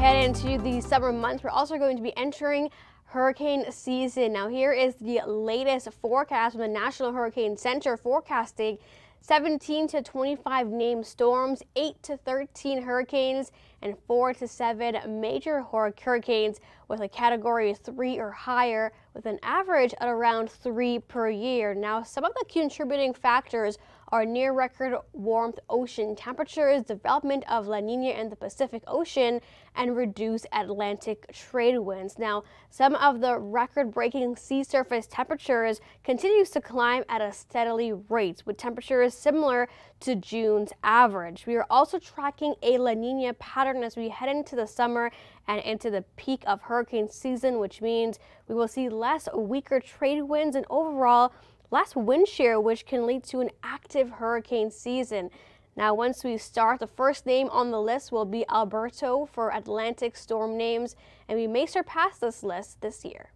into the summer months, we're also going to be entering hurricane season. Now, here is the latest forecast from the National Hurricane Center forecasting 17 to 25 named storms, 8 to 13 hurricanes, and 4 to 7 major hurricanes with a category 3 or higher, with an average at around 3 per year. Now, some of the contributing factors are near record warmth ocean temperatures, development of La Nina in the Pacific Ocean, and reduced Atlantic trade winds. Now, some of the record breaking sea surface temperatures continues to climb at a steadily rate, with temperatures similar to June's average. We are also tracking a La Nina pattern as we head into the summer and into the peak of hurricane season, which means we will see less weaker trade winds and overall less wind shear, which can lead to an active hurricane season. Now, once we start, the first name on the list will be Alberto for Atlantic storm names, and we may surpass this list this year.